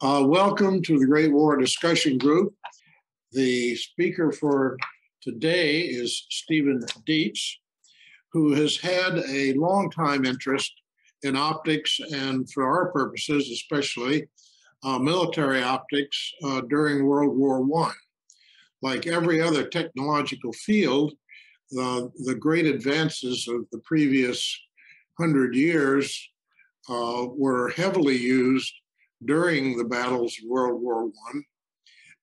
Uh, welcome to the Great War Discussion Group. The speaker for today is Steven Dietz, who has had a long time interest in optics and, for our purposes, especially uh, military optics uh, during World War I. Like every other technological field, the, the great advances of the previous hundred years uh, were heavily used during the battles of World War I.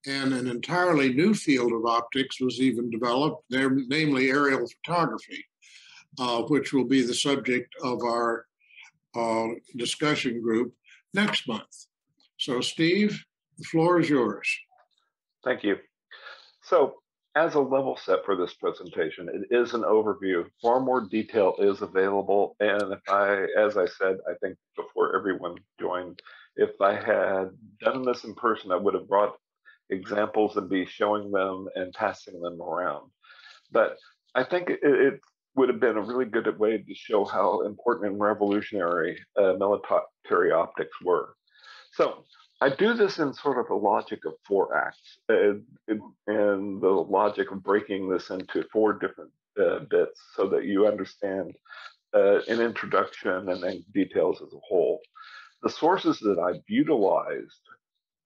And an entirely new field of optics was even developed, there, namely aerial photography, uh, which will be the subject of our uh, discussion group next month. So, Steve, the floor is yours. Thank you. So, as a level set for this presentation, it is an overview. Far more detail is available. And if I, as I said, I think before everyone joined, if I had done this in person, I would have brought examples and be showing them and passing them around. But I think it, it would have been a really good way to show how important and revolutionary uh, military optics were. So I do this in sort of a logic of four acts, uh, and the logic of breaking this into four different uh, bits so that you understand uh, an introduction and then details as a whole. The sources that I've utilized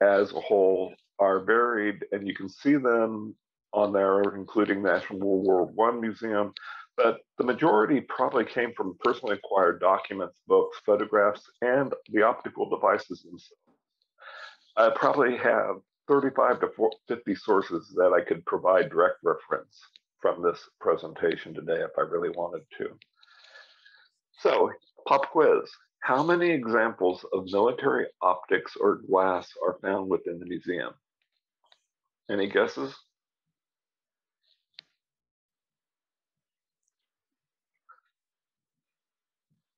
as a whole are varied, and you can see them on there, including National World War I Museum. But the majority probably came from personally acquired documents, books, photographs, and the optical devices themselves. I probably have 35 to 50 sources that I could provide direct reference from this presentation today if I really wanted to. So, pop quiz. How many examples of military optics or glass are found within the museum? Any guesses?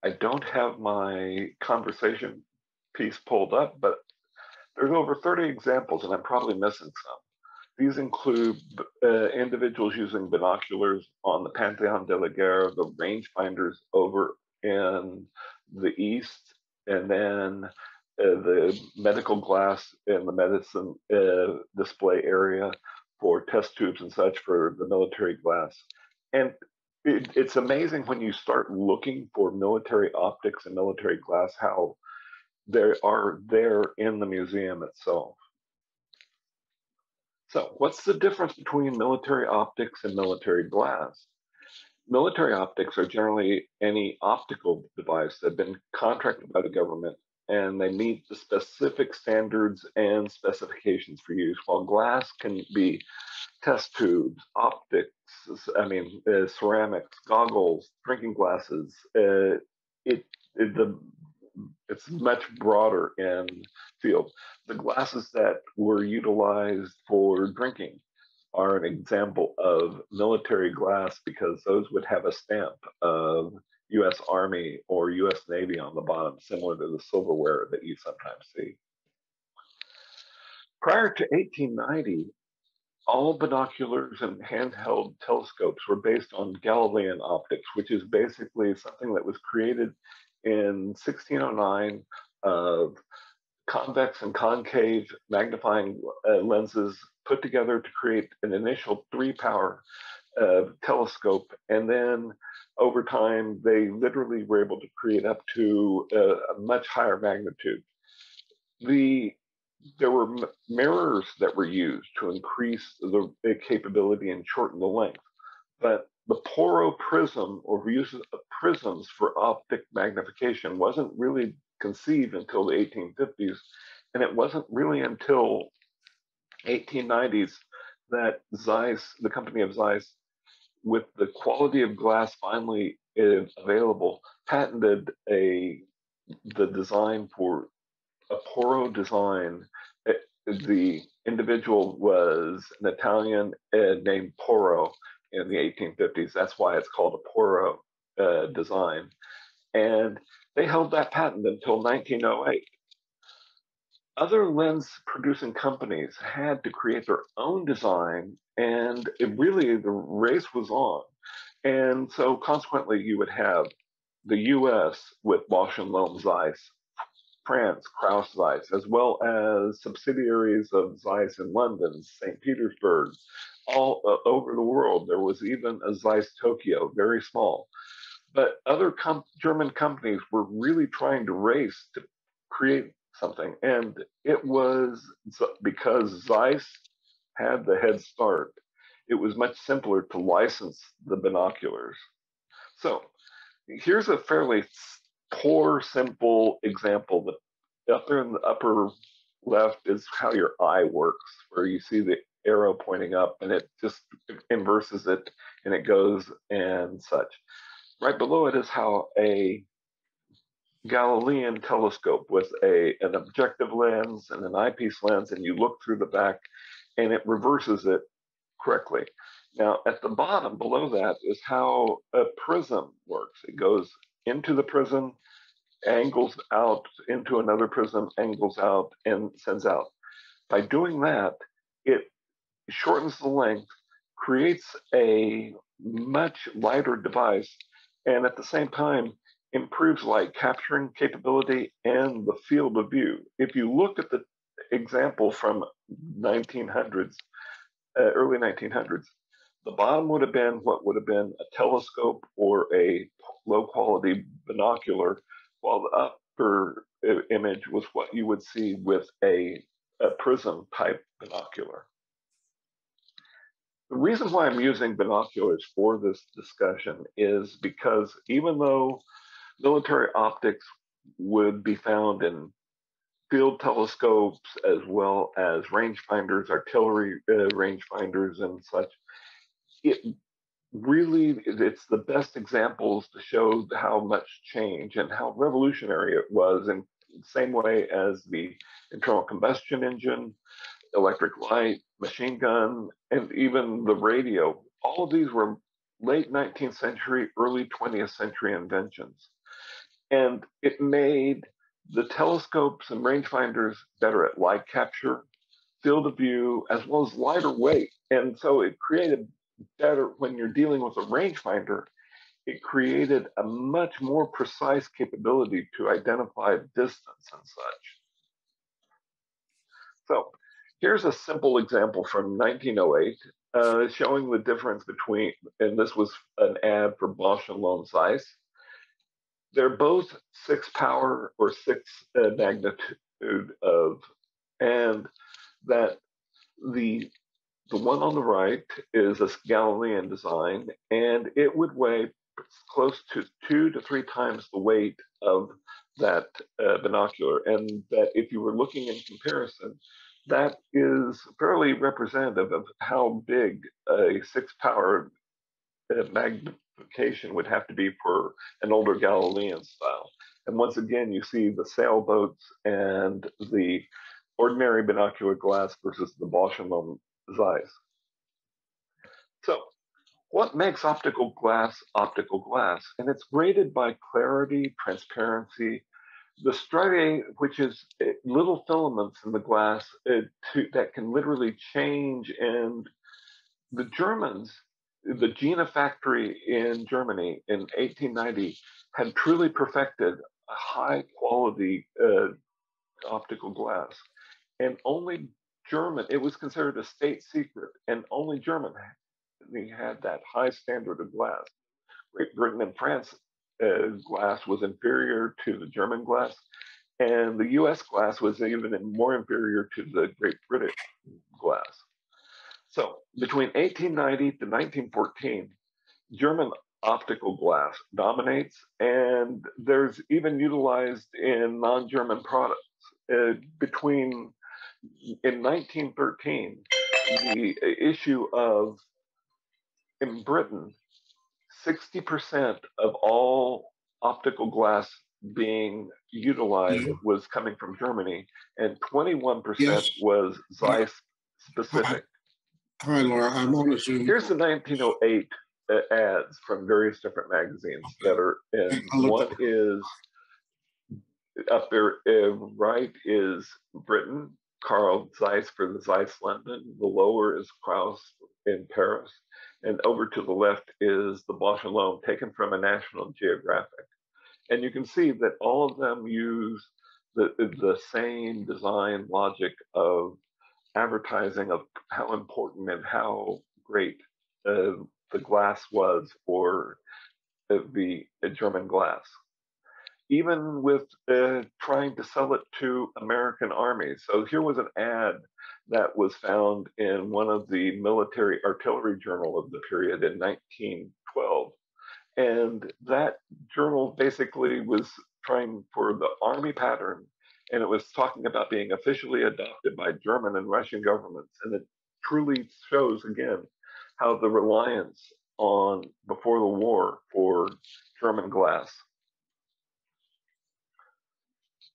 I don't have my conversation piece pulled up, but there's over 30 examples, and I'm probably missing some. These include uh, individuals using binoculars on the Pantheon de la Guerre, the rangefinders over in the east, and then uh, the medical glass and the medicine uh, display area for test tubes and such for the military glass. And it, it's amazing when you start looking for military optics and military glass how they are there in the museum itself. So, what's the difference between military optics and military glass? Military optics are generally any optical device that have been contracted by the government and they meet the specific standards and specifications for use, while glass can be test tubes, optics, I mean, uh, ceramics, goggles, drinking glasses. Uh, it, it, the it's much broader in field. The glasses that were utilized for drinking are an example of military glass because those would have a stamp of U.S. Army or U.S. Navy on the bottom, similar to the silverware that you sometimes see. Prior to 1890, all binoculars and handheld telescopes were based on Galilean optics, which is basically something that was created in 1609 of convex and concave magnifying uh, lenses put together to create an initial three power uh, telescope. And then over time, they literally were able to create up to a, a much higher magnitude. The there were mirrors that were used to increase the, the capability and shorten the length, but the Porro prism or use of prisms for optic magnification wasn't really conceived until the 1850s, and it wasn't really until 1890s that Zeiss, the company of Zeiss, with the quality of glass finally available, patented a the design for a Porro design. It, the individual was an Italian uh, named Porro in the 1850s. That's why it's called a Porro uh, design. And they held that patent until 1908. Other lens producing companies had to create their own design, and it really the race was on. And so, consequently, you would have the US with Bausch and Lomb Zeiss France, Krauss Zeiss, as well as subsidiaries of Zeiss in London, St. Petersburg, all uh, over the world. There was even a Zeiss Tokyo, very small. But other com- German companies were really trying to race to create something. And it was because Zeiss had the head start, it was much simpler to license the binoculars. So here's a fairly poor, simple example that up there in the upper left is how your eye works, where you see the arrow pointing up and it just inverses it and it goes and such. Right below it is how a Galilean telescope with a an objective lens and an eyepiece lens, and you look through the back, and it reverses it correctly. Now, at the bottom below that is how a prism works. It goes into the prism, angles out into another prism, angles out, and sends out. By doing that, it shortens the length, creates a much lighter device, and at the same time, improves light capturing capability and the field of view. If you look at the example from 1900s, uh, early 1900s, the bottom would have been what would have been a telescope or a low quality binocular, while the upper uh, image was what you would see with a, a prism type binocular. The reason why I'm using binoculars for this discussion is because even though military optics would be found in field telescopes as well as rangefinders, artillery uh, rangefinders, and such. It really it's the best examples to show how much change and how revolutionary it was in the same way as the internal combustion engine electric light machine gun and even the radio all of these were late 19th century early 20th century inventions and it made the telescopes and rangefinders better at light capture, field of view, as well as lighter weight. And so it created better when you're dealing with a rangefinder, it created a much more precise capability to identify distance and such. So here's a simple example from 1908 uh, showing the difference between, and this was an ad for Bausch and Lomb Zeiss they're both six power or six uh, magnitude of, and that the the one on the right is a Galilean design, and it would weigh close to two to three times the weight of that uh, binocular. And that if you were looking in comparison, that is fairly representative of how big a six power uh, mag- would have to be for an older Galilean style. And once again, you see the sailboats and the ordinary binocular glass versus the Lomb Zeiss. So, what makes optical glass optical glass? And it's graded by clarity, transparency, the striae, which is little filaments in the glass uh, to, that can literally change. And the Germans the Jena factory in Germany in 1890 had truly perfected a high quality uh, optical glass. And only German, it was considered a state secret, and only German had that high standard of glass. Great Britain and France uh, glass was inferior to the German glass, and the US glass was even more inferior to the Great British glass. So between 1890 to 1914, German optical glass dominates, and there's even utilized in non-German products. Uh, between in 1913, the issue of in Britain, 60% of all optical glass being utilized mm-hmm. was coming from Germany, and 21% yes. was Zeiss specific. Hi, Laura. I'm on a Zoom. Here's the 1908 uh, ads from various different magazines that are in. One is up there, uh, right is Britain, Carl Zeiss for the Zeiss London. The lower is Krauss in Paris. And over to the left is the and Lomb taken from a National Geographic. And you can see that all of them use the, the same design logic of advertising of how important and how great uh, the glass was for uh, the uh, German glass. Even with uh, trying to sell it to American armies. So here was an ad that was found in one of the military artillery journal of the period in 1912. And that journal basically was trying for the army pattern and it was talking about being officially adopted by German and Russian governments. And it truly shows again how the reliance on before the war for German glass.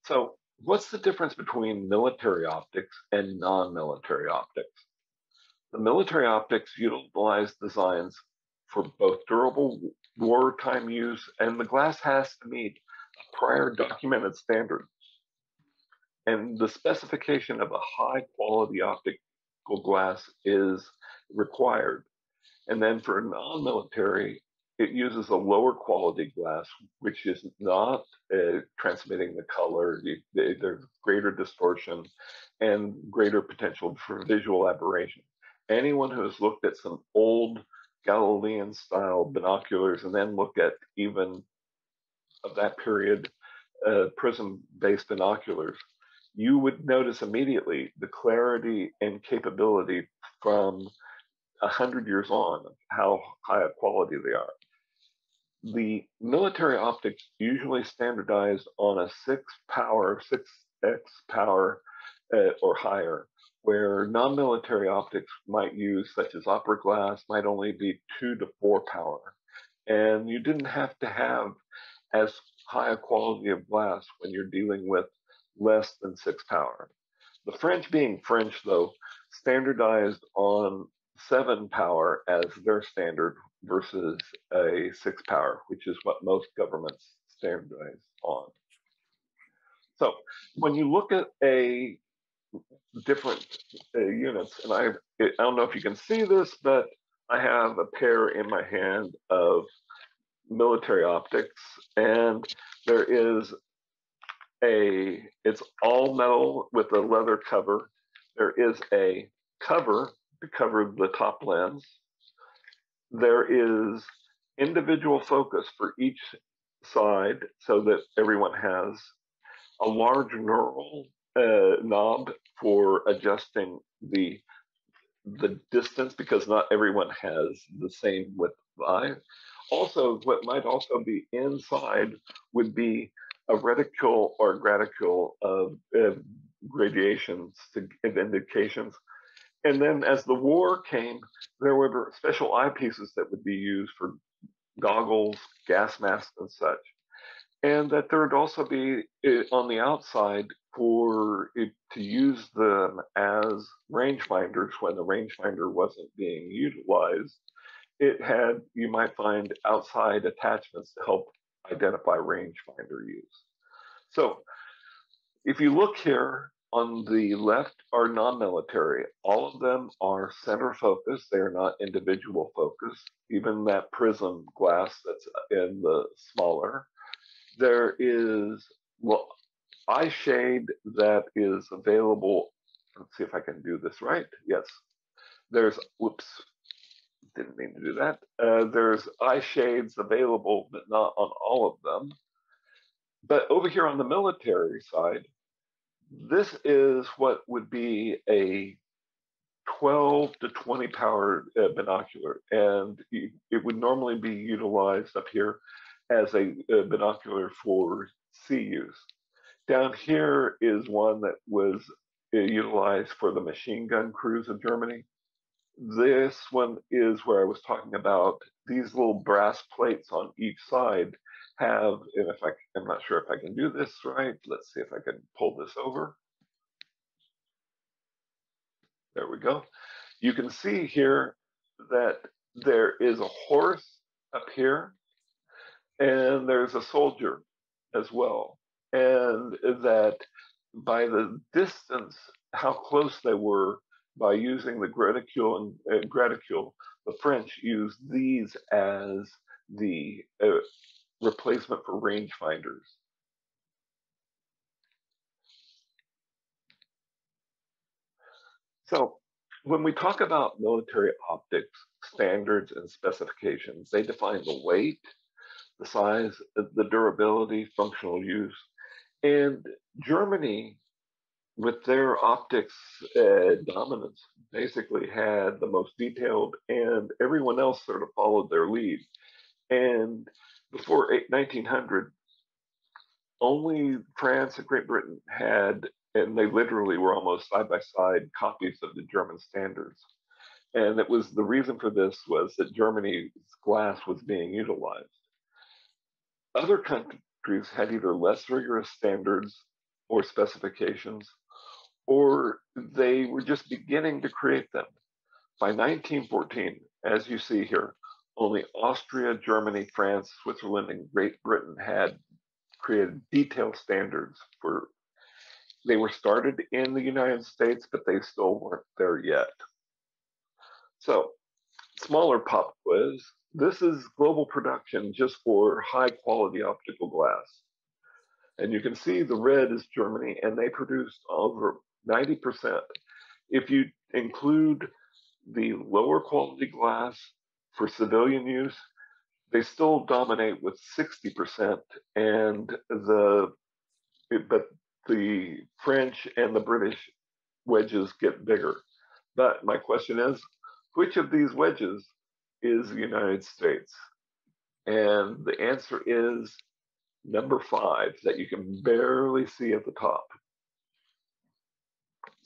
So, what's the difference between military optics and non military optics? The military optics utilize designs for both durable wartime use, and the glass has to meet a prior documented standard and the specification of a high quality optical glass is required. And then for non-military, it uses a lower quality glass, which is not uh, transmitting the color. There's greater distortion and greater potential for visual aberration. Anyone who has looked at some old Galilean style binoculars and then look at even of that period uh, prism based binoculars you would notice immediately the clarity and capability from a hundred years on how high a quality they are. The military optics usually standardized on a six power, six X power uh, or higher, where non-military optics might use, such as opera glass, might only be two to four power. And you didn't have to have as high a quality of glass when you're dealing with less than six power. The French, being French, though, standardized on seven power as their standard versus a six power, which is what most governments standardize on. So when you look at a different uh, units, and I, I don't know if you can see this, but I have a pair in my hand of military optics, and there is a, it's all metal with a leather cover. There is a cover to cover the top lens. There is individual focus for each side so that everyone has a large knurl uh, knob for adjusting the the distance because not everyone has the same width of eye. Also, what might also be inside would be a reticle or graticule of, of gradations to give indications. And then as the war came, there were special eyepieces that would be used for goggles, gas masks, and such. And that there would also be eh, on the outside for it to use them as rangefinders when the rangefinder wasn't being utilized. It had, you might find outside attachments to help identify rangefinder use. So if you look here on the left are non-military. All of them are center focus. They are not individual focus. Even that prism glass that's in the smaller. There is well, eye shade that is available. Let's see if I can do this right. Yes. There's, whoops, didn't mean to do that. Uh, there's eye shades available, but not on all of them. But over here on the military side, this is what would be a 12 to 20 power uh, binocular, and it would normally be utilized up here as a, a binocular for sea use. Down here is one that was uh, utilized for the machine gun crews of Germany. This one is where I was talking about these little brass plates on each side have, and if I, I'm not sure if I can do this right, let's see if I can pull this over. There we go. You can see here that there is a horse up here, and there's a soldier as well. And that by the distance, how close they were by using the graticule and uh, graticule, the French used these as the uh, replacement for rangefinders. So when we talk about military optics, standards and specifications, they define the weight, the size, uh, the durability, functional use. And Germany with their optics uh, dominance, basically had the most detailed, and everyone else sort of followed their lead. And before 1900, only France and Great Britain had, and they literally were almost side by side copies of the German standards. And it was the reason for this was that Germany's glass was being utilized. Other countries had either less rigorous standards or specifications, or they were just beginning to create them. By 1914, as you see here, only Austria, Germany, France, Switzerland, and Great Britain had created detailed standards for. They were started in the United States, but they still weren't there yet. So, smaller pop quiz. This is global production just for high quality optical glass. And you can see the red is Germany, and they produced over 90%. If you include the lower quality glass for civilian use, they still dominate with 60%, and the but the French and the British wedges get bigger. But my question is, which of these wedges is the United States? And the answer is number five that you can barely see at the top.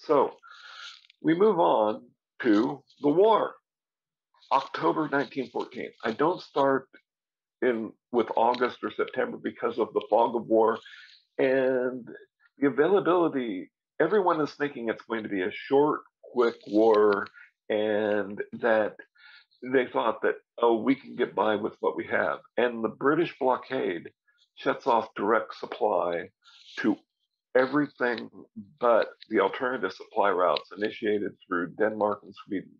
So we move on to the war. October 1914. I don't start in with August or September because of the fog of war and the availability. Everyone is thinking it's going to be a short, quick war, and that they thought that oh, we can get by with what we have. And the British blockade shuts off direct supply to everything but the alternative supply routes initiated through Denmark and Sweden.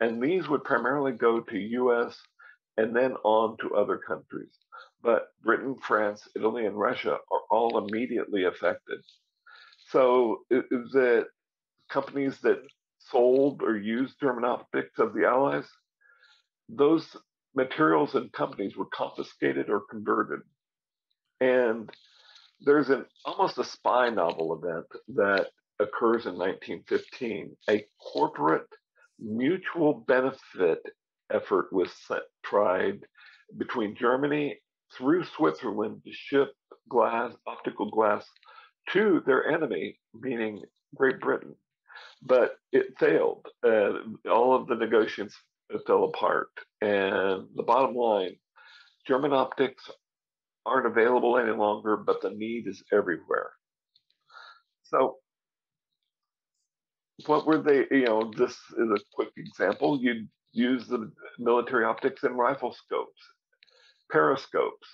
And these would primarily go to US and then on to other countries. But Britain, France, Italy, and Russia are all immediately affected. So the companies that sold or used German optics of the Allies, those materials and companies were confiscated or converted. And there's an almost a spy novel event that occurs in 1915. A corporate mutual benefit effort was tried between Germany through Switzerland to ship glass, optical glass, to their enemy, meaning Great Britain. But it failed. All of the negotiations fell apart. And the bottom line German optics aren't available any longer, but the need is everywhere. So what were they? You know, this is a quick example. You'd use the military optics and rifle scopes, periscopes.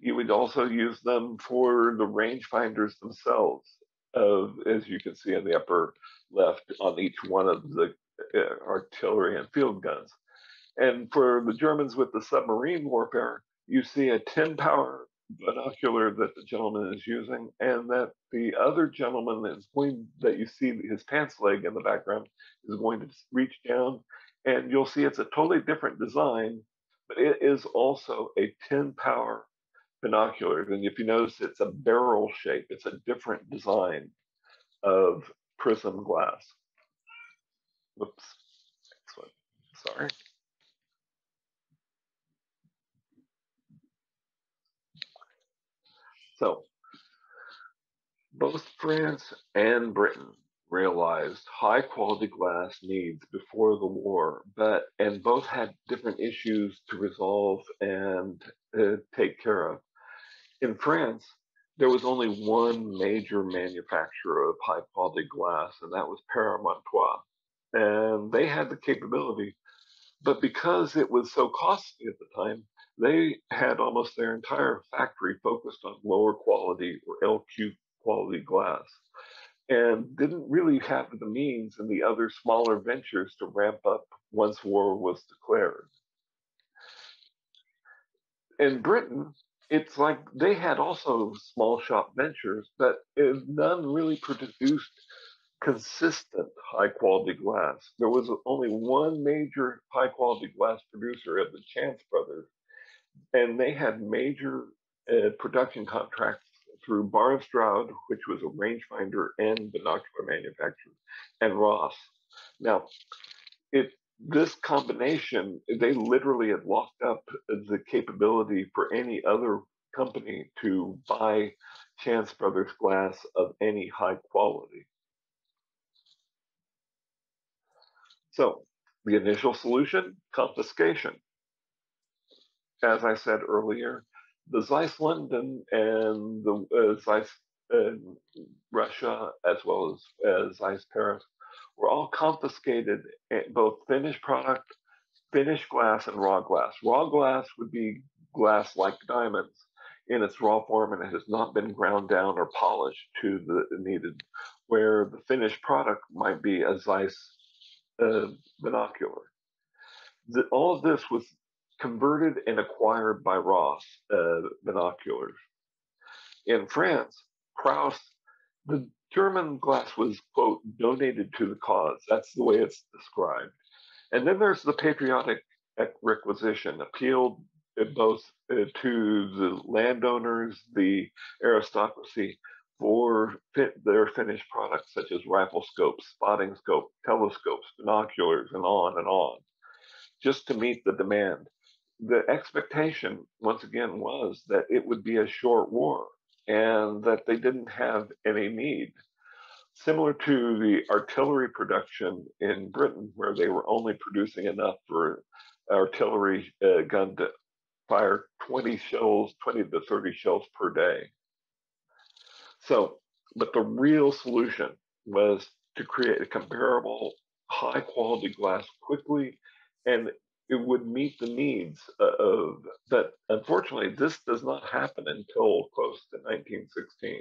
You would also use them for the rangefinders themselves, of, as you can see in the upper left on each one of the uh, artillery and field guns. And for the Germans with the submarine warfare, you see a 10 power binocular that the gentleman is using, and that the other gentleman is going that you see his pants leg in the background is going to reach down, and you'll see it's a totally different design, but it is also a 10 power binocular. And if you notice, it's a barrel shape, it's a different design of prism glass. Whoops, excellent. Sorry. So, both France and Britain realized high quality glass needs before the war, but and both had different issues to resolve and uh, take care of. In France, there was only one major manufacturer of high quality glass, and that was Parra-Mantois. And they had the capability, but because it was so costly at the time, they had almost their entire factory focused on lower quality or LQ quality glass and didn't really have the means and the other smaller ventures to ramp up once war was declared. In Britain, it's like they had also small shop ventures, but none really produced consistent high quality glass. There was only one major high quality glass producer of the Chance brothers, and they had major uh, production contracts through Barr and Stroud, which was a rangefinder and binocular manufacturer, and Ross. Now, it this combination, they literally had locked up the capability for any other company to buy Chance Brothers glass of any high quality. So the initial solution, confiscation. As I said earlier, the Zeiss London and the uh, Zeiss Russia, as well as uh, Zeiss Paris, were all confiscated, eh, both finished product, finished glass, and raw glass. Raw glass would be glass like diamonds in its raw form and it has not been ground down or polished to the needed, where the finished product might be a Zeiss uh, binocular. The, all of this was converted and acquired by Ross uh, binoculars. In France, Krauss, the German glass was, quote, donated to the cause. That's the way it's described. And then there's the patriotic requisition, appealed both uh, to the landowners, the aristocracy, for fit their finished products such as rifle scopes, spotting scope, telescopes, binoculars, and on and on, just to meet the demand. The expectation, once again, was that it would be a short war and that they didn't have any need. Similar to the artillery production in Britain, where they were only producing enough for artillery uh, gun to fire 20 shells, 20 to 30 shells per day. So, but the real solution was to create a comparable high quality glass quickly and it would meet the needs uh, of but Unfortunately, this does not happen until close to 1916.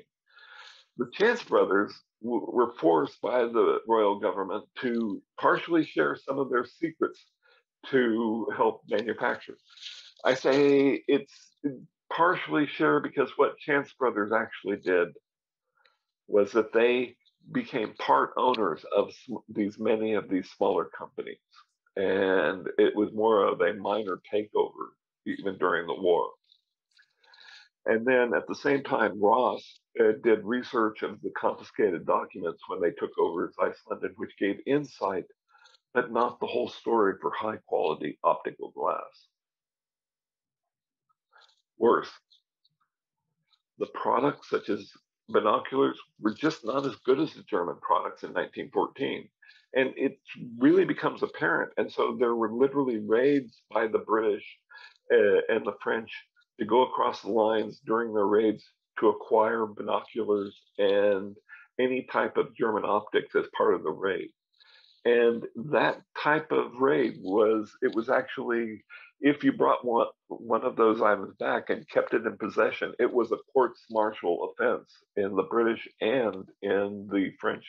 The Chance brothers were forced by the royal government to partially share some of their secrets to help manufacture. I say it's partially share because what Chance brothers actually did was that they became part owners of these many of these smaller companies and it was more of a minor takeover even during the war. And then at the same time, Ross uh, did research of the confiscated documents when they took over London, which gave insight, but not the whole story for high quality optical glass. Worse, the products such as binoculars were just not as good as the German products in 1914 and it really becomes apparent. And so there were literally raids by the British uh, and the French to go across the lines during their raids to acquire binoculars and any type of German optics as part of the raid. And that type of raid was, it was actually if you brought one, one of those items back and kept it in possession, it was a courts martial offense in the British and in the French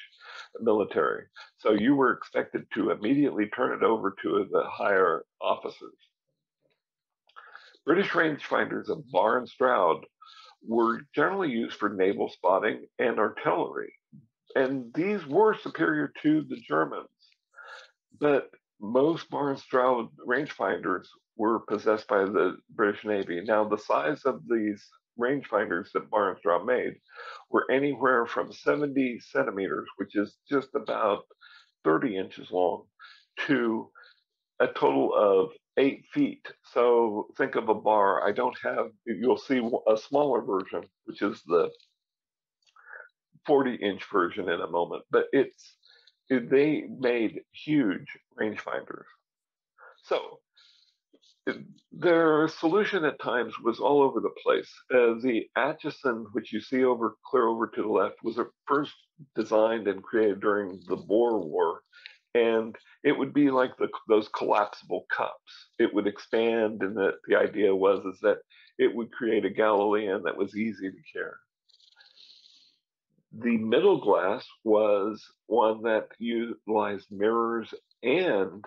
military. So you were expected to immediately turn it over to the higher officers. British rangefinders of Barr and Stroud were generally used for naval spotting and artillery. And these were superior to the Germans. But most Barr and Stroud rangefinders were possessed by the British Navy. Now, the size of these rangefinders that and made were anywhere from 70 centimeters, which is just about 30 inches long, to a total of eight feet. So think of a bar. I don't have, you'll see a smaller version, which is the 40 inch version in a moment, but it's, they made huge rangefinders. So their solution at times was all over the place. Uh, the Aitchison, which you see over clear over to the left, was first designed and created during the Boer War, and it would be like the, those collapsible cups. It would expand, and the, the idea was is that it would create a Galilean that was easy to carry. The middle glass was one that utilized mirrors and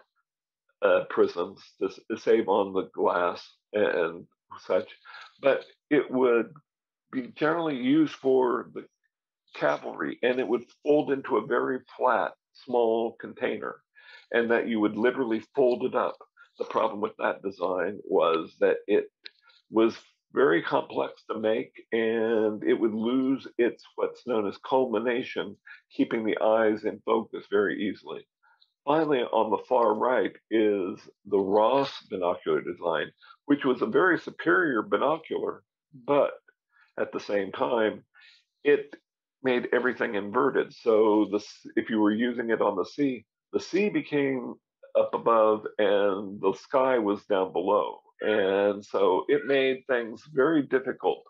uh, prisms to, save on the glass and such, but it would be generally used for the cavalry and it would fold into a very flat, small container and that you would literally fold it up. The problem with that design was that it was very complex to make and it would lose its what's known as collimation, keeping the eyes in focus very easily. Finally, on the far right is the Ross binocular design, which was a very superior binocular, but at the same time, it made everything inverted. So this, if you were using it on the sea, the sea became up above and the sky was down below. And so it made things very difficult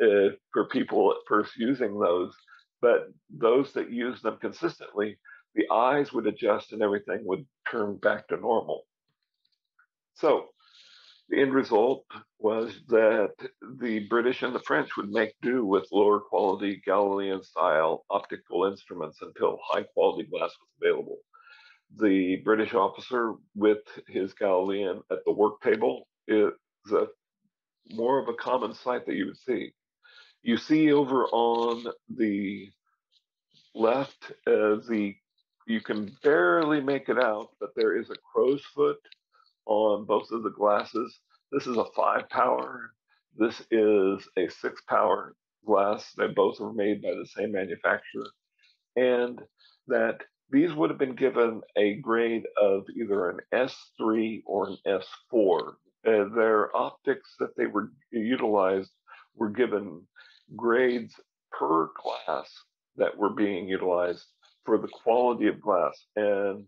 uh, for people at first using those. But those that used them consistently, the eyes would adjust and everything would turn back to normal. So the end result was that the British and the French would make do with lower quality Galilean style optical instruments until high quality glass was available. The British officer with his Galilean at the work table is a, more of a common sight that you would see. You see over on the left, uh, the you can barely make it out, but there is a crow's foot on both of the glasses. This is a five power. This is a six power glass. They both were made by the same manufacturer. And that these would have been given a grade of either an S3 or an S4. Uh, their optics that they were utilized were given grades per class that were being utilized for the quality of glass. And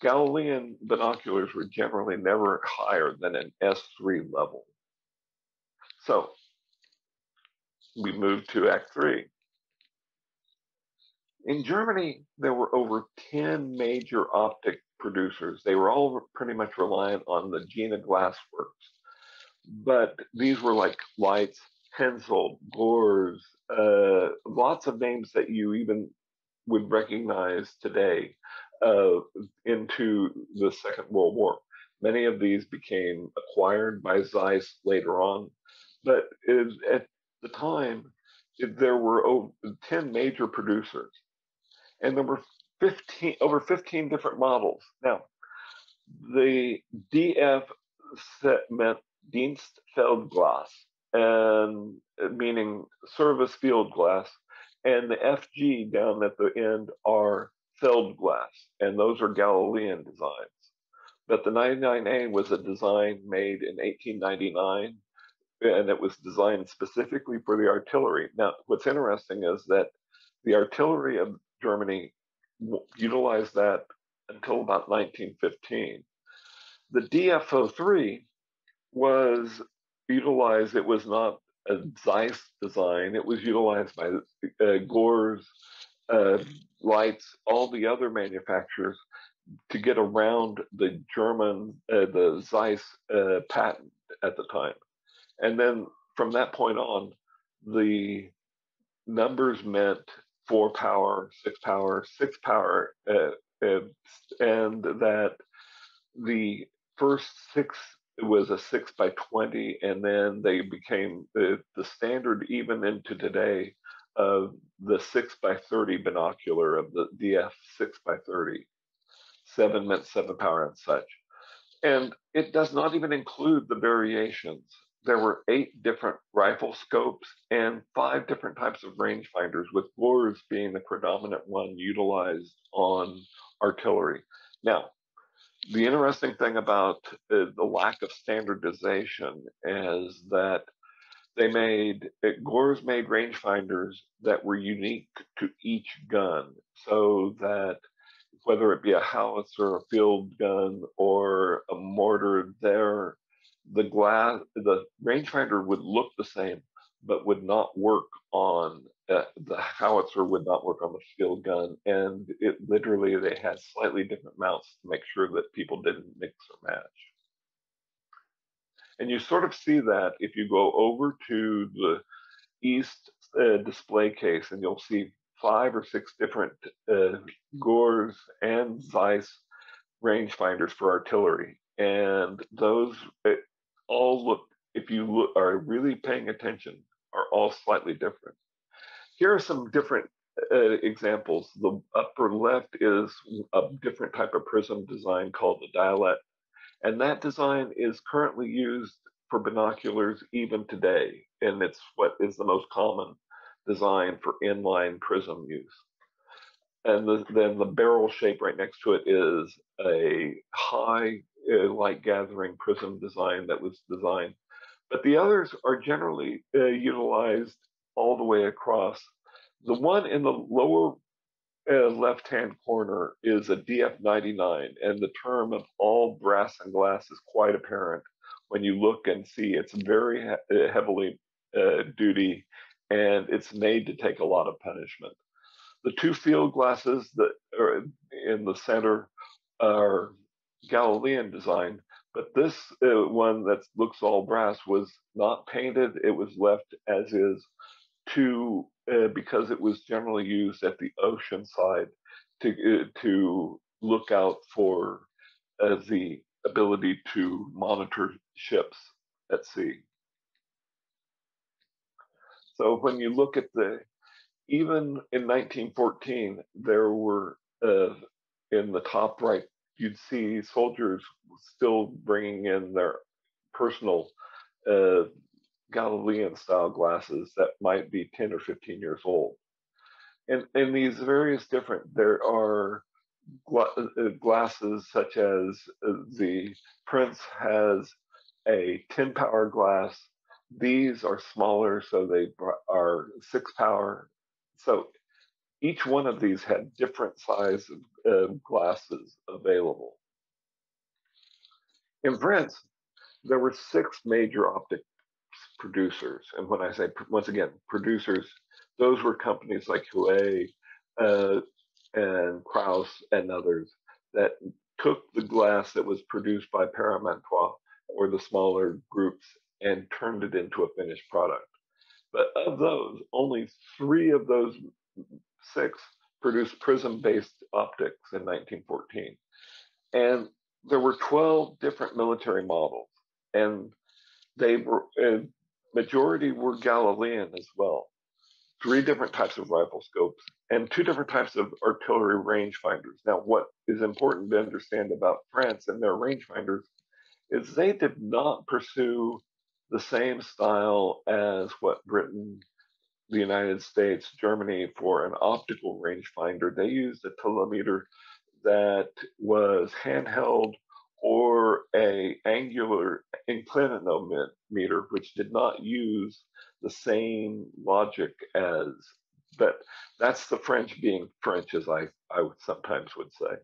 Galilean binoculars were generally never higher than an S3 level. So we moved to Act 3. In Germany, there were over 10 major optic producers. They were all pretty much reliant on the Jena Glassworks. But these were like Leitz, Hensoldt, Goerz, uh, lots of names that you even would recognize today uh, into the Second World War. Many of these became acquired by Zeiss later on, but it, at the time, it, there were over 10 major producers, and there were 15 over 15 different models. Now, the DF meant Dienstfeldglas, and meaning service field glass, and the FG down at the end are Feldglas, and those are Galilean designs. But the 99A was a design made in 1899, and it was designed specifically for the artillery. Now, what's interesting is that the artillery of Germany utilized that until about 1915. The DFO 3 was utilized, it was not Zeiss design. It was utilized by uh, Goerz, uh, Leitz, all the other manufacturers to get around the German, uh, the Zeiss uh, patent at the time. And then from that point on, the numbers meant four power, six power, six power, uh, and that the first six it was a six by 20 and then they became the, the standard even into today of the six by 30 binocular of the df six by 30 seven meant seven power and such. And it does not even include the variations. There were eight different rifle scopes and five different types of rangefinders with Goerz being the predominant one utilized on artillery. Now the interesting thing about uh, the lack of standardization is that they made Goerz made rangefinders that were unique to each gun, so that whether it be a howitzer, or a field gun, or a mortar, there the glass the rangefinder would look the same, but would not work on uh, the howitzer would not work on the field gun, and it literally they had slightly different mounts to make sure that people didn't mix or match. And you sort of see that if you go over to the east uh, display case, and you'll see five or six different uh, Goerz and Zeiss rangefinders for artillery, and those all look, if you look, are really paying attention, are all slightly different here are some different uh, examples. The upper left is a different type of prism design called the Dialyt, and that design is currently used for binoculars even today, and it's what is the most common design for inline prism use. And the, then the barrel shape right next to it is a high uh, light gathering prism design that was designed. But the others are generally uh, utilized all the way across. The one in the lower uh, left-hand corner is a DF99, and the term of all brass and glass is quite apparent when you look and see it's very he- uh, heavily uh, duty, and it's made to take a lot of punishment. The two field glasses that are in the center are Galilean design, but this uh, one that looks all brass was not painted. It was left as is to uh, because it was generally used at the ocean side to uh, to look out for uh, the ability to monitor ships at sea. So when you look at the even in 1914, there were uh, in the top right, you'd see soldiers still bringing in their personal uh, Galilean style glasses that might be 10 or 15 years old. And in these various different, there are gla- uh, glasses such as uh, the Prince has a 10 power glass. These are smaller, so they are six power. So each one of these had different size of uh, glasses available. In France, there were six major optic producers. And when I say, once again, producers, those were companies like Huet uh, and Krauss and others that took the glass that was produced by Parra-Mantois or the smaller groups and turned it into a finished product. But of those, only three of those six produced prism-based optics in 1914. And there were 12 different military models, and they were, majority were Galilean as well. Three different types of rifle scopes and two different types of artillery rangefinders. Now, what is important to understand about France and their rangefinders is they did not pursue the same style as what Britain, the United States, Germany for an optical rangefinder. They used a telemeter that was handheld or a angular inclinometer, which did not use the same logic as, but that's the French being French, as I, I would sometimes would say.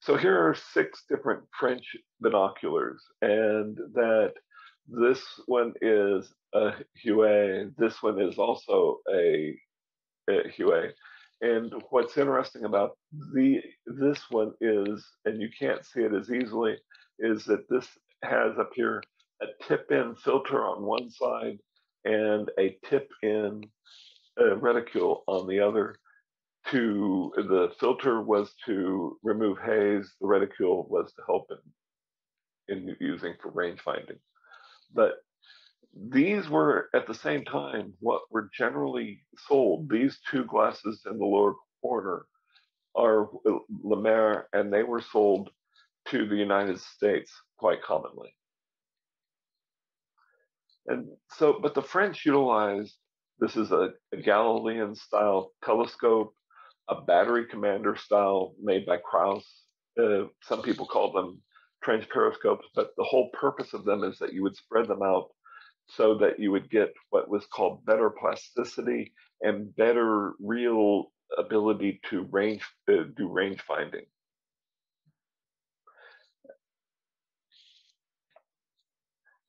So here are six different French binoculars, and that this one is a Huet, this one is also a, a Huet. And what's interesting about the this one is, and you can't see it as easily, is that this has up here a tip-in filter on one side and a tip-in uh, reticule on the other. To the filter was to remove haze, the reticule was to help in, in using for range finding. But these were at the same time what were generally sold. These two glasses in the lower corner are Lemaire, and they were sold to the United States quite commonly. And so, but the French utilized this is a, a Galilean style telescope, a battery commander style made by Krauss. Uh, some people call them trench periscopes, but the whole purpose of them is that you would spread them out so that you would get what was called better plasticity and better real ability to range uh, do range finding.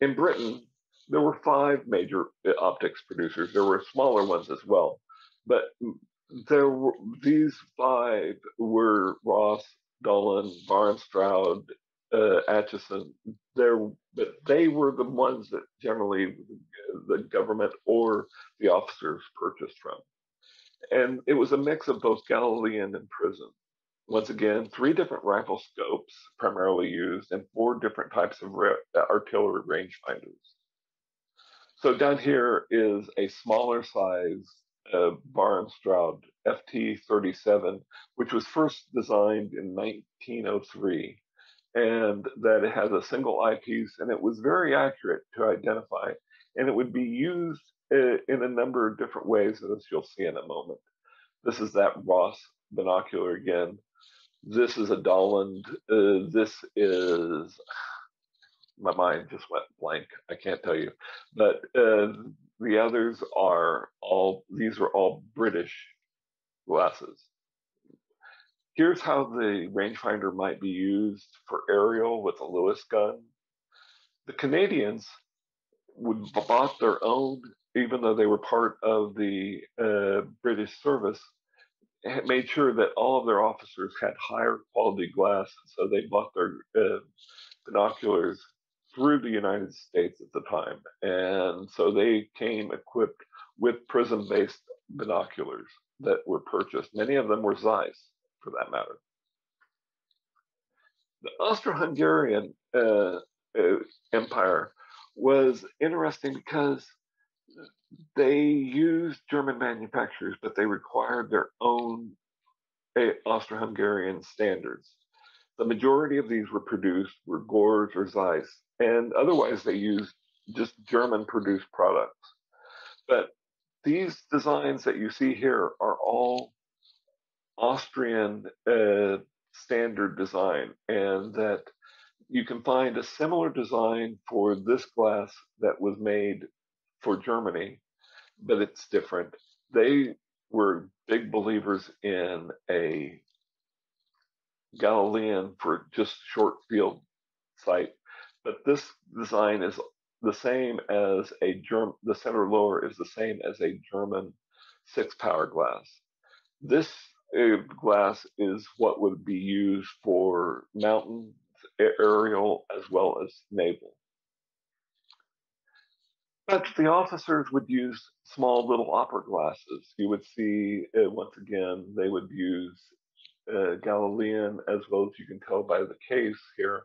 In Britain, there were five major uh, optics producers. There were smaller ones as well, but there were these five were Ross, Dollond, Barr and Stroud, uh, Aitchison, there, but they were the ones that generally the government or the officers purchased from. And it was a mix of both Galilean and Prism. Once again, three different rifle scopes primarily used and four different types of artillery rangefinders. So down here is a smaller size uh, Barr and Stroud FT37, which was first designed in 1903, and that it has a single eyepiece, and it was very accurate to identify, and it would be used uh, in a number of different ways, as you'll see in a moment. This is that Ross binocular again. This is a Dollond. Uh, this is my mind just went blank. I can't tell you, but uh, the others are all. These are all British glasses. Here's how the rangefinder might be used for aerial with a Lewis gun. The Canadians would bought their own, even though they were part of the uh, British service, made sure that all of their officers had higher quality glass. So they bought their uh, binoculars through the United States at the time. And so they came equipped with prism based binoculars that were purchased. Many of them were Zeiss, for that matter. The Austro Hungarian uh, uh, Empire was interesting because they used German manufacturers, but they required their own uh, Austro Hungarian standards. The majority of these were produced were Goerz or Zeiss, and otherwise they used just German produced products. But these designs that you see here are all Austrian uh, standard design, and that you can find a similar design for this glass that was made for Germany, but it's different. They were big believers in a Galilean for just short field sight, but this design is the same as a German, the center lower is the same as a German six power glass. This glass is what would be used for mountain, aerial, as well as naval. But the officers would use small little opera glasses. You would see, uh, once again, they would use uh, Galilean, as well as you can tell by the case here,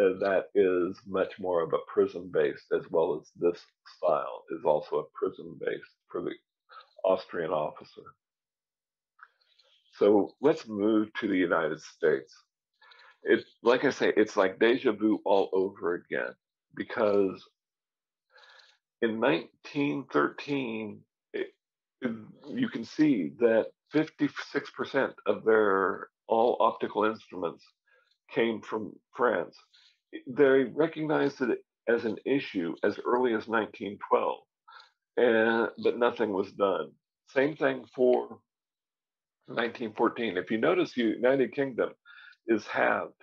uh, that is much more of a prism based, as well as this style is also a prism based for the Austrian officer. So let's move to the United States. It, like I say, it's like deja vu all over again because in 1913, it, it, you can see that 56% of their all optical instruments came from France they recognized it as an issue as early as 1912, and but nothing was done. Same thing for 1914. If you notice, the United Kingdom is halved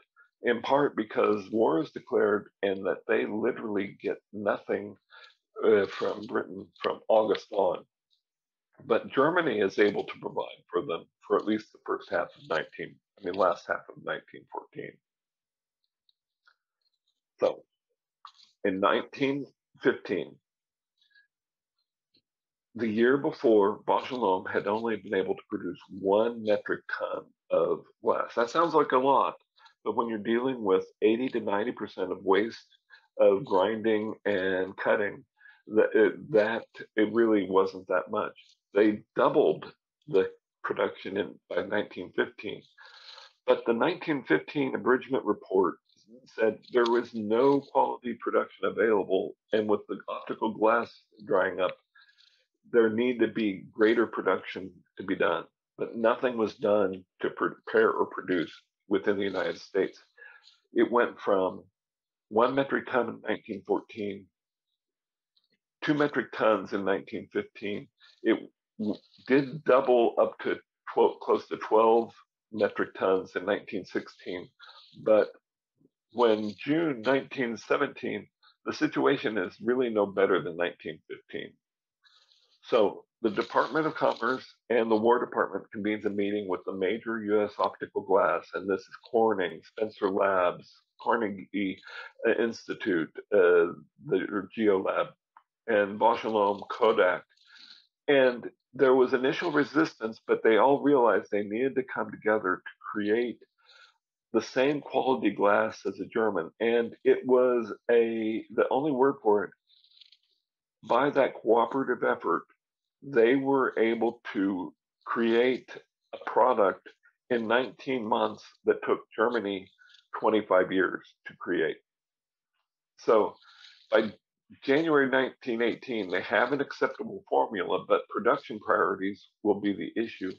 in part because war is declared and that they literally get nothing uh, from Britain from August on. But Germany is able to provide for them for at least the first half of 19, I mean, last half of 1914. So in 1915, the year before, Lomb had only been able to produce one metric ton of glass. That sounds like a lot, but when you're dealing with 80 to 90% of waste of grinding and cutting, that it, uh, that it really wasn't that much. They doubled the production in by 1915. But the 1915 abridgment report said there was no quality production available, and with the optical glass drying up, there needed to be greater production to be done. But nothing was done to prepare or produce within the United States. It went from one metric ton in 1914, two metric tons in 1915. It did double up to 12, close to 12 metric tons in 1916, but when June 1917, the situation is really no better than 1915. So the Department of Commerce and the War Department convenes a meeting with the major U.S. optical glass, and this is Corning, Spencer Labs, Carnegie Institute, uh, the GeoLab, and Bausch Kodak. And there was initial resistance, but they all realized they needed to come together to create the same quality glass as a German, and it was a the only word for it. By that cooperative effort, they were able to create a product in 19 months that took Germany 25 years to create. So by January 1918, they have an acceptable formula, but production priorities will be the issue.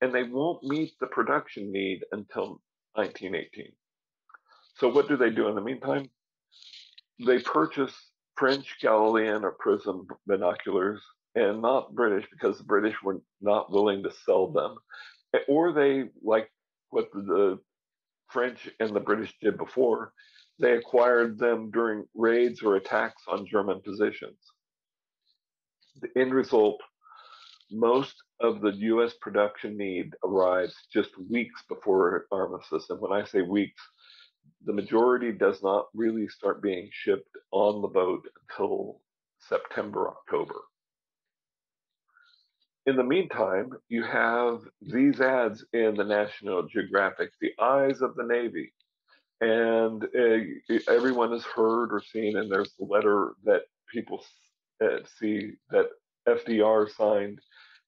And they won't meet the production need until 1918. So what do they do in the meantime? They purchase French Galilean or prism binoculars and not British because the British were not willing to sell them. Or they, like what the French and the British did before, they acquired them during raids or attacks on German positions. The end result, most of the US production need arrives just weeks before armistice. And when I say weeks, the majority does not really start being shipped on the boat until September, October. In the meantime, you have these ads in the National Geographic, the eyes of the Navy. And uh, everyone has heard or seen, and there's the letter that people uh, see that FDR signed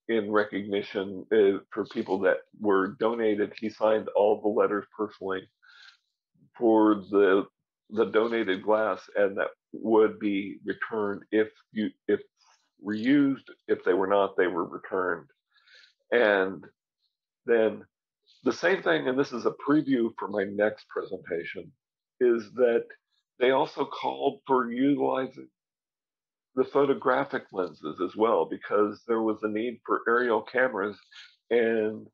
in recognition uh, for people that were donated. He signed all the letters personally for the the donated glass, and that would be returned if you if reused. If they were not, they were returned. And then the same thing, and this is a preview for my next presentation, is that they also called for utilizing the photographic lenses as well, because there was a need for aerial cameras. And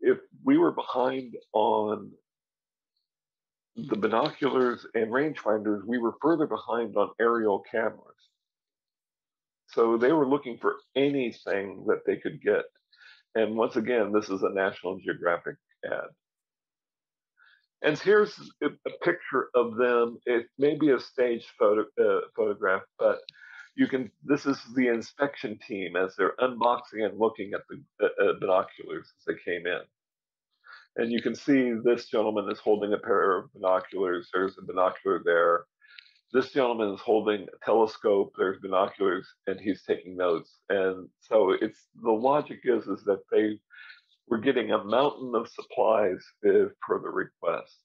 if we were behind on the binoculars and rangefinders, we were further behind on aerial cameras. So they were looking for anything that they could get. And once again, this is a National Geographic ad. And here's a, picture of them. It may be a staged photo, uh, photograph, but you can. This is the inspection team as they're unboxing and looking at the uh, binoculars as they came in. And you can see this gentleman is holding a pair of binoculars. There's a binocular there. This gentleman is holding a telescope. There's binoculars, and he's taking notes. And so it's the logic is is that they were getting a mountain of supplies per the request.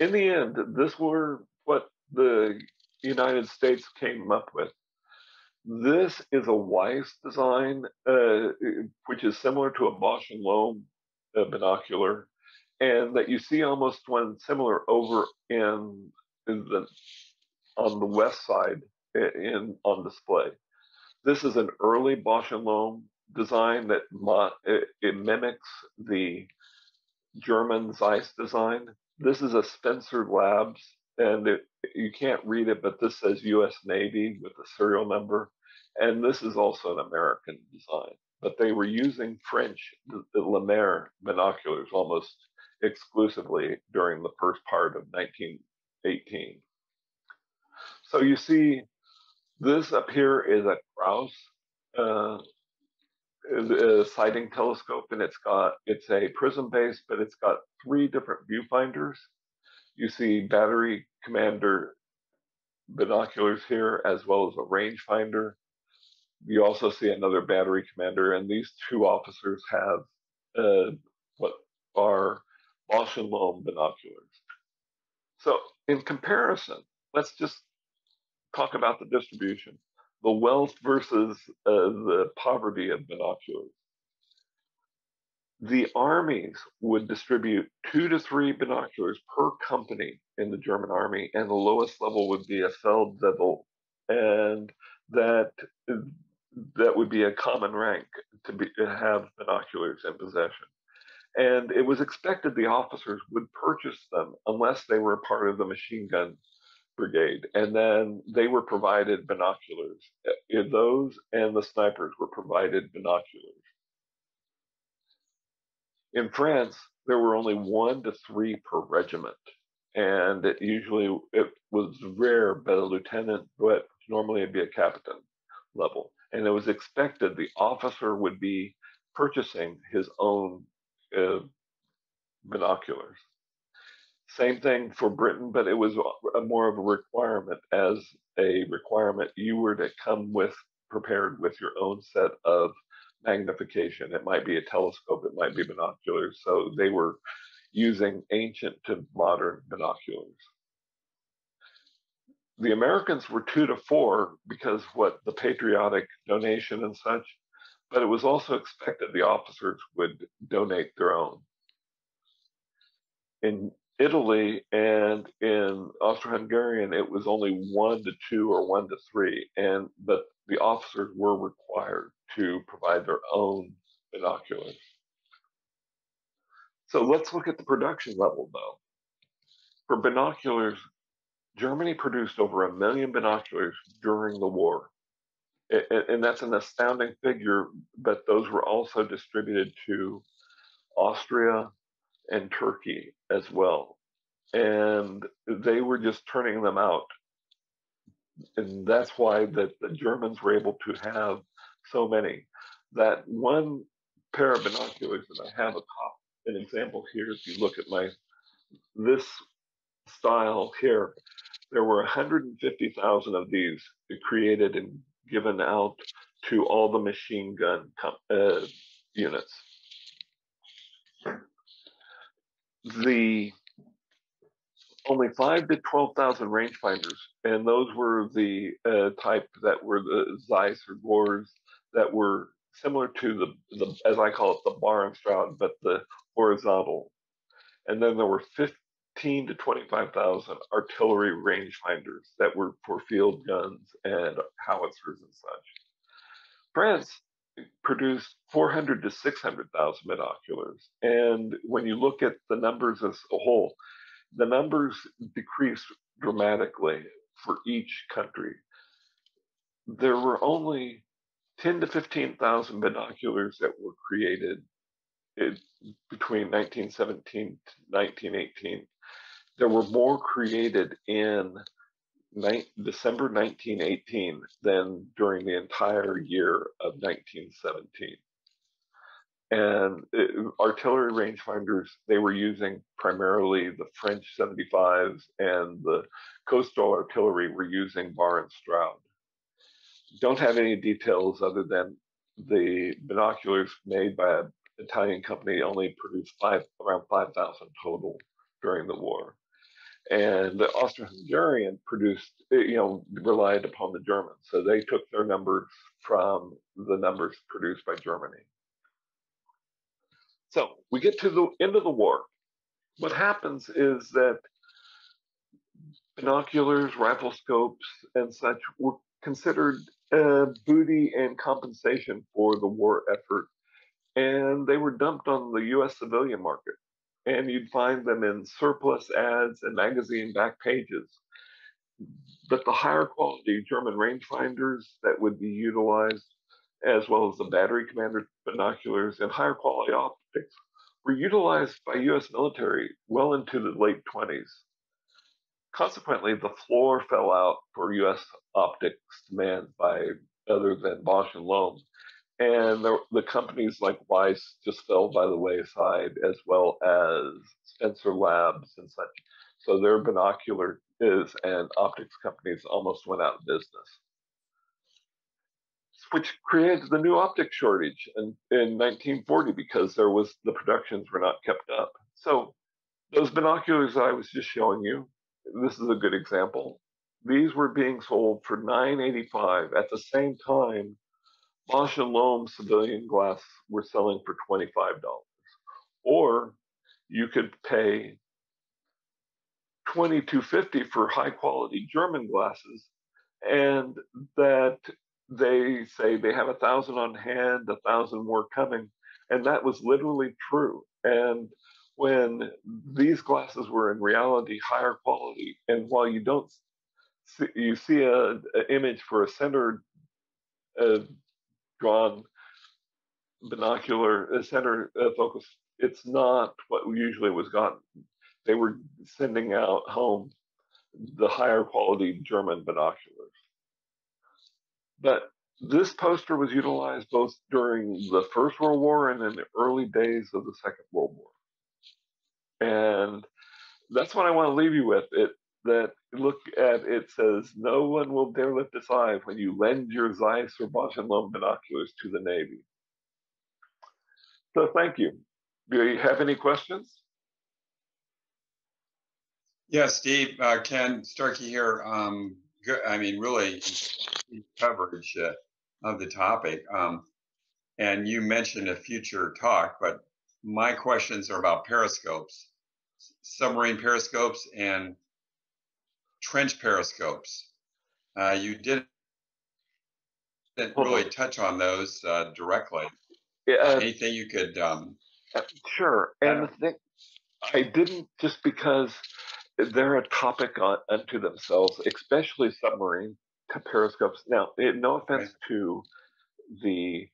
In the end, this were what the United States came up with. This is a Weiss design, uh, which is similar to a Bausch and Lomb uh, binocular, and that you see almost one similar over in, in the on the west side in on display. This is an early Bausch and Lomb design that it, it mimics the German Zeiss design. This is a Spencer Labs and it, you can't read it, but this says U.S. Navy with the serial number, and this is also an American design. But they were using French, the, the Lemaire binoculars almost exclusively during the first part of 1918. So you see, this up here is a Krauss uh, sighting telescope, and it's got it's a prism base, but it's got three different viewfinders you see battery commander binoculars here, as well as a rangefinder. You also see another battery commander, and these two officers have uh, what are Bausch and Lomb binoculars. So, in comparison, let's just talk about the distribution the wealth versus uh, the poverty of binoculars the armies would distribute two to three binoculars per company in the German army, and the lowest level would be a Feldwebel, and that that would be a common rank to, be, to have binoculars in possession. And it was expected the officers would purchase them unless they were part of the machine gun brigade, and then they were provided binoculars. Those and the snipers were provided binoculars. In France, there were only one to three per regiment, and it usually it was rare, but a lieutenant, but normally it'd be a captain level, and it was expected the officer would be purchasing his own uh, binoculars. Same thing for Britain, but it was a, more of a requirement. As a requirement, you were to come with prepared with your own set of magnification. It might be a telescope, it might be binoculars. So they were using ancient to modern binoculars. The Americans were two to four because what the patriotic donation and such, but it was also expected the officers would donate their own. In Italy and in Austro-Hungarian, it was only one to two or one to three, and but the officers were required to provide their own binoculars. So let's look at the production level though. For binoculars, Germany produced over a million binoculars during the war. And that's an astounding figure, but those were also distributed to Austria and Turkey as well. And they were just turning them out. And that's why that the Germans were able to have so many. That one pair of binoculars that I have a copy an example here. If you look at my this style here, there were 150,000 of these created and given out to all the machine gun uh, units. The only five to 12,000 rangefinders, and those were the uh, type that were the Zeiss or Goerz that were similar to the, the, as I call it, the bar and but the horizontal. And then there were 15 to 25,000 artillery rangefinders that were for field guns and howitzers and such. France produced 400 to 600,000 binoculars. And when you look at the numbers as a whole, the numbers decreased dramatically for each country. There were only 10 to 15,000 binoculars that were created it, between 1917 to 1918. There were more created in ni- December 1918 than during the entire year of 1917. And it, artillery rangefinders, they were using primarily the French 75s, and the coastal artillery were using Barr and Stroud. Don't have any details other than the binoculars made by a Italian company only produced five around 5,000 total during the war. And the Austro-Hungarian produced, eh, you know, relied upon the Germans. So they took their numbers from the numbers produced by Germany. So we get to the end of the war. What happens is that binoculars, rifle scopes, and such were considered uh, booty and compensation for the war effort and they were dumped on the US civilian market. And you'd find them in surplus ads and magazine back pages. But the higher quality German rangefinders that would be utilized, as well as the battery commander binoculars and higher quality optics, were utilized by US military well into the late 20s. Consequently, the floor fell out for US optics demand by other than Bausch and and the, the companies like Weiss just fell by the wayside, as well as Spencer Labs and such. So their binocular is and optics companies almost went out of business, which created the new optic shortage in, in 1940 because there was the productions were not kept up. So those binoculars I was just showing you, this is a good example. These were being sold for 9.85 at the same time Bausch and Lomb civilian glass were selling for $25. Or you could pay 2250 for high quality German glasses and that they say they have a thousand on hand, a thousand more coming. And that was literally true. And when these glasses were in reality higher quality, and while you don't see, you see a, image for a centered drawn binocular center uh, focus. It's not what usually was gotten. They were sending out home the higher quality German binoculars. But this poster was utilized both during the First World War and in the early days of the Second World War. And that's what I want to leave you with. It that look at it says no one will dare lift its eye when you lend your Zeiss or Bausch and Lomb binoculars to the Navy. So thank you. Do you have any questions? Yeah, Steve, uh, Ken Starkey here. Um, good, I mean, really coverage uh, of the topic. Um, and you mentioned a future talk, but my questions are about periscopes, submarine periscopes, and trench periscopes. Uh, you didn't, really touch on those uh, directly. Yeah, uh, Anything you could? Um, sure. And the thing, I didn't just because they're a topic on, unto themselves, especially submarine periscopes. Now, it, no offense right. to the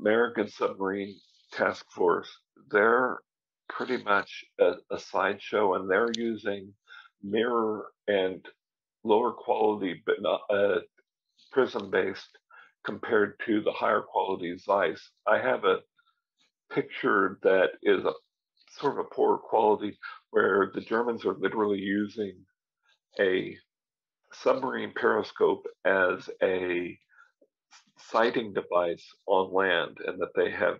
American Submarine Task Force, they're pretty much a, a sideshow, and they're using mirror and lower quality, but not uh, prism based compared to the higher quality Zeiss. I have a picture that is a sort of a poor quality where the Germans are literally using a submarine periscope as a sighting device on land and that they have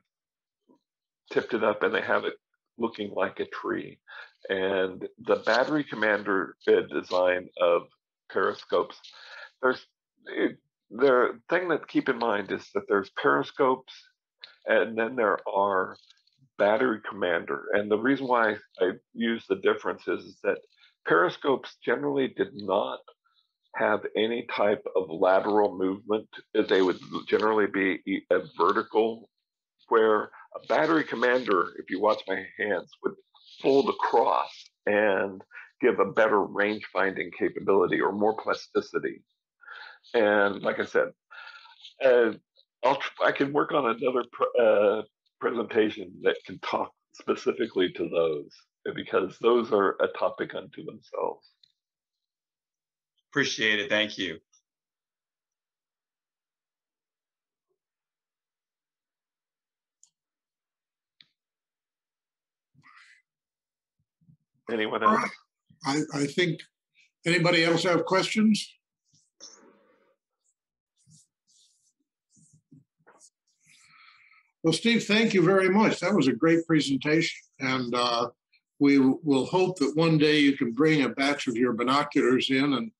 tipped it up and they have it looking like a tree. And the battery commander design of periscopes, there's the thing that keep in mind is that there's periscopes and then there are battery commander. And the reason why I use the difference is, is that periscopes generally did not have any type of lateral movement. They would generally be a vertical, where a battery commander, if you watch my hands, would fold across and give a better range finding capability or more plasticity. And like I said, uh, I'll, I can work on another uh, presentation that can talk specifically to those because those are a topic unto themselves. Appreciate it. Thank you. Anyone else? I, I think, anybody else have questions? Well, Steve, thank you very much. That was a great presentation. And uh, we will hope that one day you can bring a batch of your binoculars in and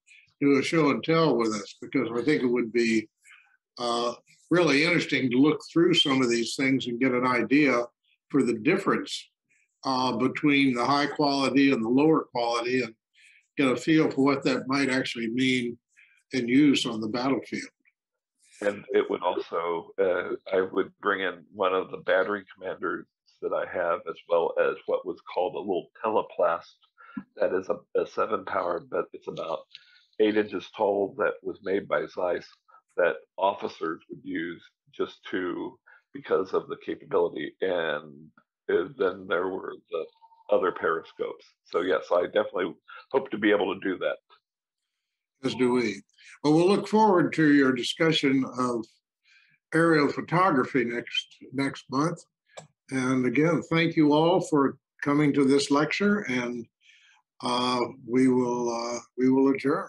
do a show and tell with us because I think it would be uh, really interesting to look through some of these things and get an idea for the difference uh, between the high quality and the lower quality and get a feel for what that might actually mean and use on the battlefield. And it would also, uh, I would bring in one of the battery commanders that I have, as well as what was called a little teleplast that is a, a seven power, but it's about eight inches tall that was made by Zeiss that officers would use just to, because of the capability. And then there were the other periscopes. So, yes, I definitely hope to be able to do that. As do we. Well, we'll look forward to your discussion of aerial photography next next month. And again, thank you all for coming to this lecture, and uh, we will uh, we will adjourn.